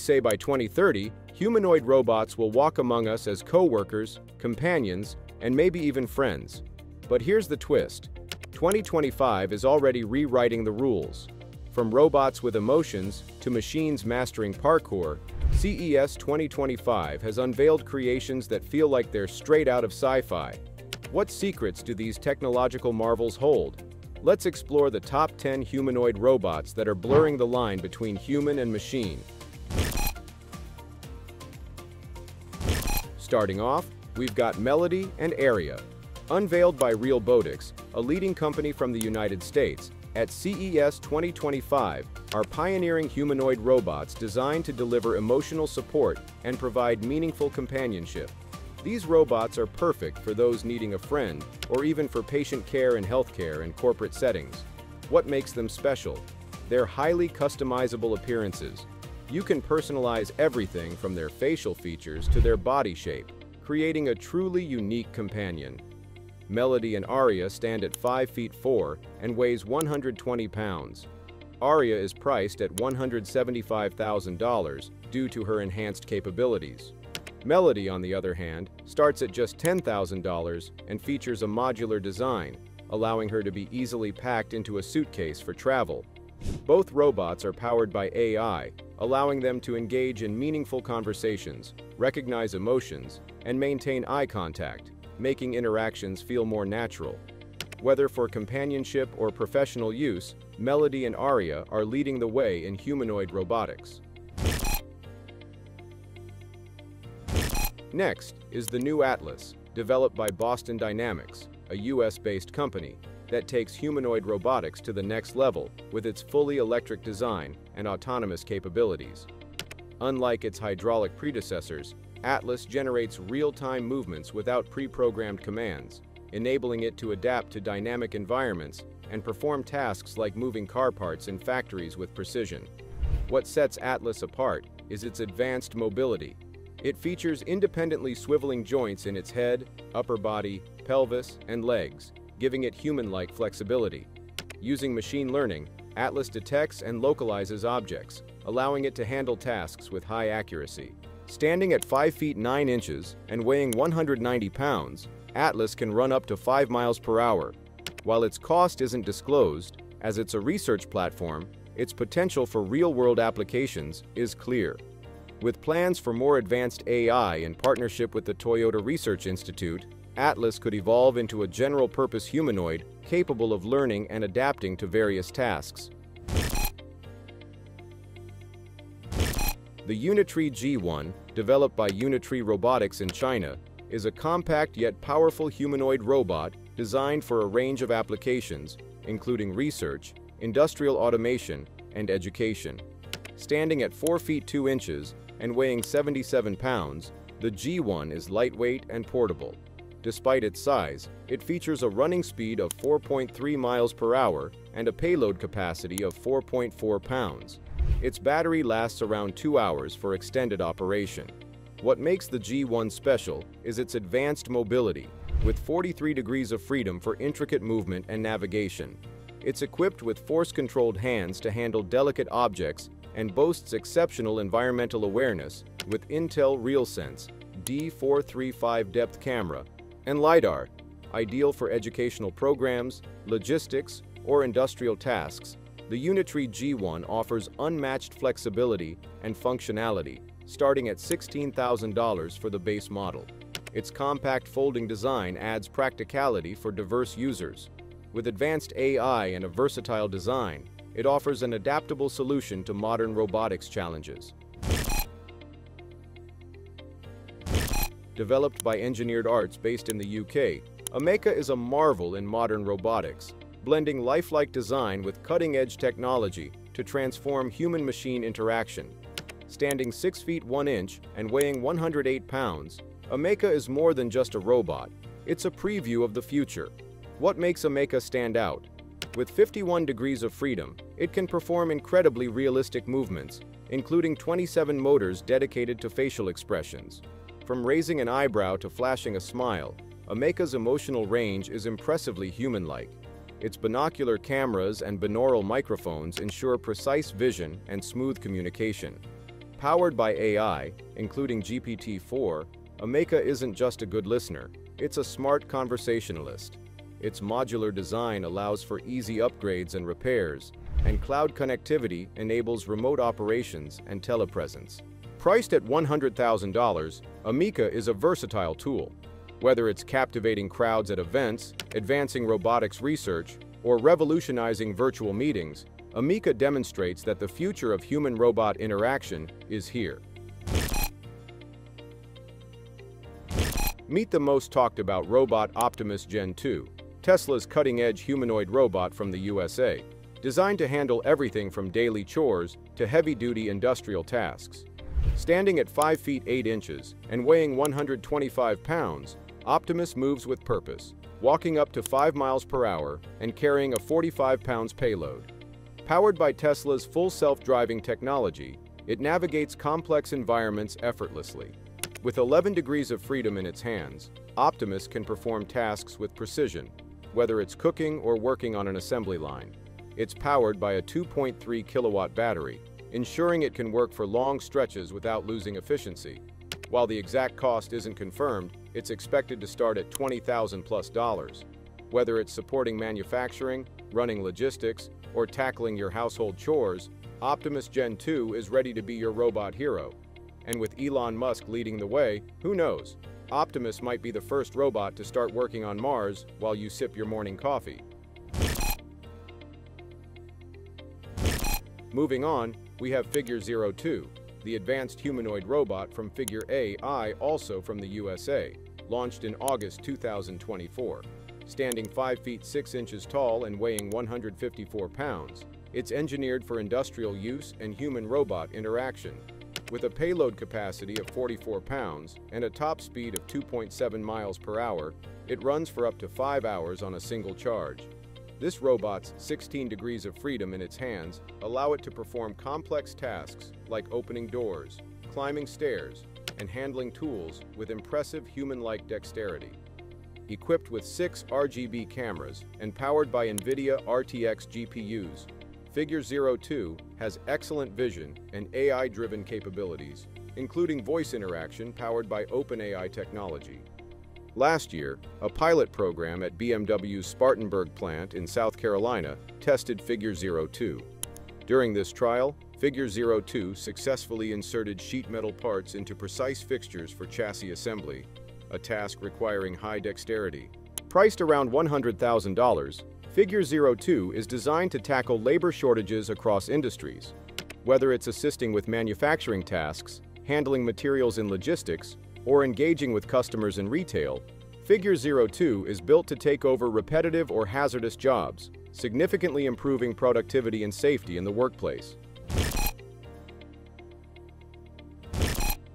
Say by 2030, humanoid robots will walk among us as co-workers, companions, and maybe even friends. But here's the twist. 2025 is already rewriting the rules. From robots with emotions to machines mastering parkour, CES 2025 has unveiled creations that feel like they're straight out of sci-fi. What secrets do these technological marvels hold? Let's explore the top 10 humanoid robots that are blurring the line between human and machine. Starting off, we've got Melody and Aria. Unveiled by Realbotix, a leading company from the United States, at CES 2025 are pioneering humanoid robots designed to deliver emotional support and provide meaningful companionship. These robots are perfect for those needing a friend or even for patient care and healthcare in corporate settings. What makes them special? Their highly customizable appearances. You can personalize everything from their facial features to their body shape, creating a truly unique companion. Melody and Aria stand at 5 feet 4 and weighs 120 pounds. Aria is priced at $175,000 due to her enhanced capabilities. Melody, on the other hand, starts at just $10,000 and features a modular design, allowing her to be easily packed into a suitcase for travel. Both robots are powered by AI, allowing them to engage in meaningful conversations, recognize emotions, and maintain eye contact, making interactions feel more natural. Whether for companionship or professional use, Melody and Aria are leading the way in humanoid robotics. Next is the new Atlas, developed by Boston Dynamics, a US-based company that takes humanoid robotics to the next level with its fully electric design and autonomous capabilities. Unlike its hydraulic predecessors, Atlas generates real-time movements without pre-programmed commands, enabling it to adapt to dynamic environments and perform tasks like moving car parts in factories with precision. What sets Atlas apart is its advanced mobility, it features independently swiveling joints in its head, upper body, pelvis, and legs, giving it human-like flexibility. Using machine learning, Atlas detects and localizes objects, allowing it to handle tasks with high accuracy. Standing at 5 feet 9 inches and weighing 190 pounds, Atlas can run up to 5 miles per hour. While its cost isn't disclosed, as it's a research platform, its potential for real-world applications is clear. With plans for more advanced AI in partnership with the Toyota Research Institute, Atlas could evolve into a general-purpose humanoid capable of learning and adapting to various tasks. The Unitree G1, developed by Unitree Robotics in China, is a compact yet powerful humanoid robot designed for a range of applications, including research, industrial automation, and education. Standing at 4 feet 2 inches, and weighing 77 pounds, the G1 is lightweight and portable. Despite its size, it features a running speed of 4.3 miles per hour and a payload capacity of 4.4 pounds. Its battery lasts around two hours for extended operation. What makes the G1 special is its advanced mobility, with 43 degrees of freedom for intricate movement and navigation. It's equipped with force-controlled hands to handle delicate objects and boasts exceptional environmental awareness with Intel RealSense D435 depth camera and LiDAR, ideal for educational programs, logistics, or industrial tasks. The Unitree G1 offers unmatched flexibility and functionality, starting at $16,000 for the base model. Its compact folding design adds practicality for diverse users. With advanced AI and a versatile design, it offers an adaptable solution to modern robotics challenges. Developed by Engineered Arts based in the UK, Ameca is a marvel in modern robotics, blending lifelike design with cutting-edge technology to transform human-machine interaction. Standing 6 feet 1 inch and weighing 108 pounds, Ameca is more than just a robot. It's a preview of the future. What makes Ameca stand out? With 51 degrees of freedom, it can perform incredibly realistic movements, including 27 motors dedicated to facial expressions. From raising an eyebrow to flashing a smile, Ameca's emotional range is impressively human-like. Its binocular cameras and binaural microphones ensure precise vision and smooth communication. Powered by AI, including GPT-4, Ameca isn't just a good listener, it's a smart conversationalist. Its modular design allows for easy upgrades and repairs, and cloud connectivity enables remote operations and telepresence. Priced at $100,000, Ameca is a versatile tool. Whether it's captivating crowds at events, advancing robotics research, or revolutionizing virtual meetings, Ameca demonstrates that the future of human-robot interaction is here. Meet the most talked about robot Optimus Gen 2, Tesla's cutting-edge humanoid robot from the USA, designed to handle everything from daily chores to heavy-duty industrial tasks. Standing at 5 feet 8 inches and weighing 125 pounds, Optimus moves with purpose, walking up to 5 miles per hour and carrying a 45 pounds payload. Powered by Tesla's full self-driving technology, it navigates complex environments effortlessly. With 11 degrees of freedom in its hands, Optimus can perform tasks with precision, whether it's cooking or working on an assembly line. It's powered by a 2.3 kilowatt battery, ensuring it can work for long stretches without losing efficiency. While the exact cost isn't confirmed, it's expected to start at 20,000 plus dollars. Whether it's supporting manufacturing, running logistics, or tackling your household chores, Optimus Gen 2 is ready to be your robot hero. And with Elon Musk leading the way, who knows? Optimus might be the first robot to start working on Mars while you sip your morning coffee. Moving on, we have Figure 02, the advanced humanoid robot from Figure AI, also from the USA, launched in August 2024. Standing 5 feet 6 inches tall and weighing 154 pounds, it's engineered for industrial use and human-robot interaction. With a payload capacity of 44 pounds and a top speed of 2.7 miles per hour, it runs for up to 5 hours on a single charge. This robot's 16 degrees of freedom in its hands allow it to perform complex tasks like opening doors, climbing stairs, and handling tools with impressive human-like dexterity. Equipped with six RGB cameras and powered by NVIDIA RTX GPUs, Figure 02 has excellent vision and AI-driven capabilities, including voice interaction powered by OpenAI technology. Last year, a pilot program at BMW's Spartanburg plant in South Carolina tested Figure 02. During this trial, Figure 02 successfully inserted sheet metal parts into precise fixtures for chassis assembly, a task requiring high dexterity. Priced around $100,000, Figure 02 is designed to tackle labor shortages across industries. Whether it's assisting with manufacturing tasks, handling materials in logistics, or engaging with customers in retail, Figure 02 is built to take over repetitive or hazardous jobs, significantly improving productivity and safety in the workplace.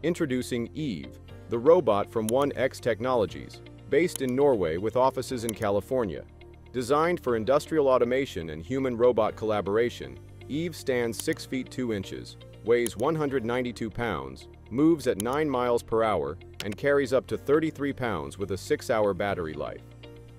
Introducing Eve, the robot from 1X Technologies, based in Norway with offices in California. Designed for industrial automation and human-robot collaboration, Eve stands 6 feet 2 inches, weighs 192 pounds, moves at 9 miles per hour, and carries up to 33 pounds with a 6-hour battery life.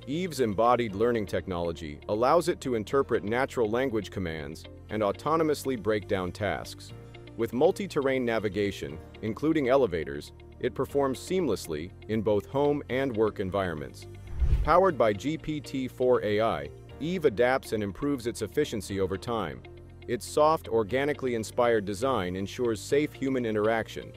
Eve's embodied learning technology allows it to interpret natural language commands and autonomously break down tasks. With multi-terrain navigation, including elevators, it performs seamlessly in both home and work environments. Powered by GPT-4 AI, Eve adapts and improves its efficiency over time. Its soft, organically inspired design ensures safe human interaction.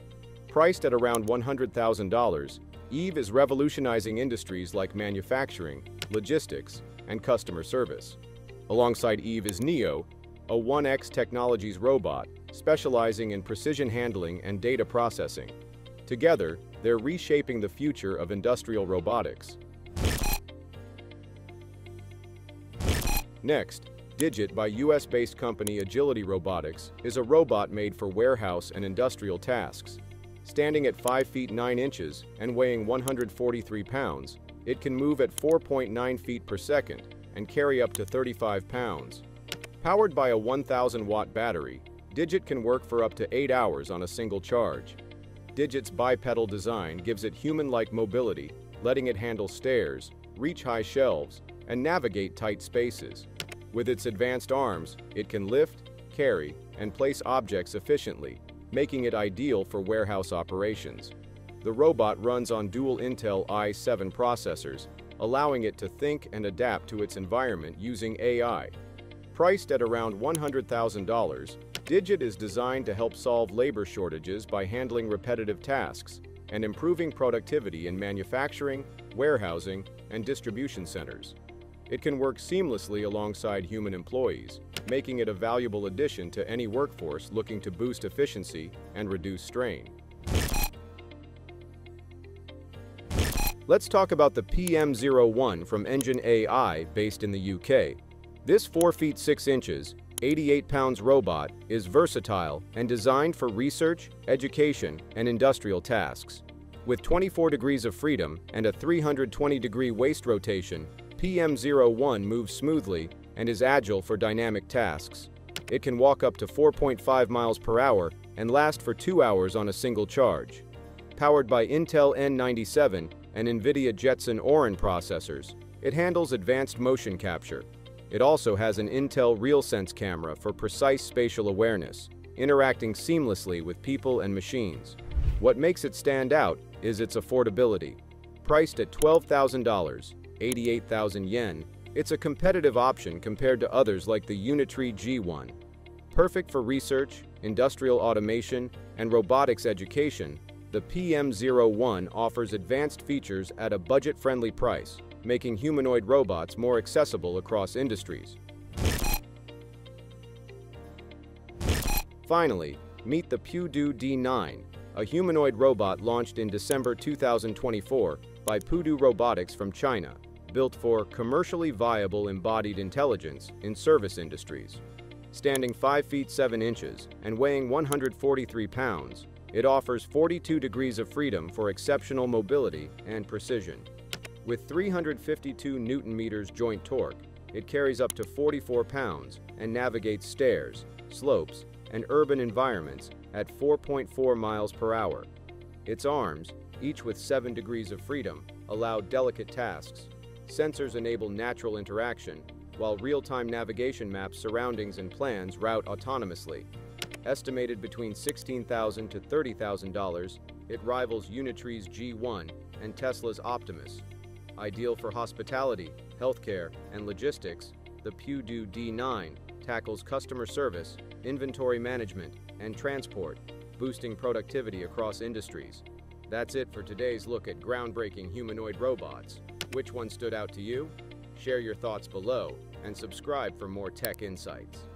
Priced at around $100,000, Eve is revolutionizing industries like manufacturing, logistics, and customer service. Alongside Eve is Neo, a 1X Technologies robot specializing in precision handling and data processing. Together, they're reshaping the future of industrial robotics. Next, Digit by US-based company Agility Robotics is a robot made for warehouse and industrial tasks. Standing at 5 feet 9 inches and weighing 143 pounds, it can move at 4.9 feet per second and carry up to 35 pounds. Powered by a 1000 watt battery, Digit can work for up to 8 hours on a single charge. Digit's bipedal design gives it human-like mobility, letting it handle stairs, reach high shelves, and navigate tight spaces. With its advanced arms, it can lift, carry, and place objects efficiently, making it ideal for warehouse operations. The robot runs on dual Intel i7 processors, allowing it to think and adapt to its environment using AI. Priced at around $100,000, Digit is designed to help solve labor shortages by handling repetitive tasks and improving productivity in manufacturing, warehousing, and distribution centers. It can work seamlessly alongside human employees, making it a valuable addition to any workforce looking to boost efficiency and reduce strain. Let's talk about the PM01 from Engine AI based in the UK. This 4 feet 6 inches, 88 pounds robot is versatile and designed for research, education, and industrial tasks. With 24 degrees of freedom and a 320 degree waist rotation, PM01 moves smoothly and is agile for dynamic tasks. It can walk up to 4.5 miles per hour and last for two hours on a single charge. Powered by Intel N97 and NVIDIA Jetson Orin processors, it handles advanced motion capture. It also has an Intel RealSense camera for precise spatial awareness, interacting seamlessly with people and machines. What makes it stand out is its affordability. Priced at $12,000, 88,000 yen, it's a competitive option compared to others like the Unitree G1. Perfect for research, industrial automation, and robotics education, the PM01 offers advanced features at a budget-friendly price, making humanoid robots more accessible across industries. Finally, meet the Pudu D9, a humanoid robot launched in December 2024 by Pudu Robotics from China built for commercially viable embodied intelligence in service industries. Standing 5 feet 7 inches and weighing 143 pounds, it offers 42 degrees of freedom for exceptional mobility and precision. With 352 newton meters joint torque, it carries up to 44 pounds and navigates stairs, slopes, and urban environments at 4.4 miles per hour. Its arms, each with 7 degrees of freedom, allow delicate tasks Sensors enable natural interaction, while real-time navigation maps surroundings and plans route autonomously. Estimated between 16,000 to $30,000, it rivals Unitree's G1 and Tesla's Optimus. Ideal for hospitality, healthcare, and logistics, the Pudu D9 tackles customer service, inventory management, and transport, boosting productivity across industries. That's it for today's look at groundbreaking humanoid robots. Which one stood out to you? Share your thoughts below and subscribe for more tech insights.